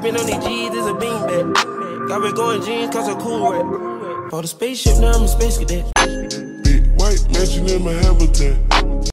Creeping on these G's is a beanbag. Got me going jeans cause I'm cool rap. Bought a spaceship, now I'm a space cadet. Big white mansion in my habitat.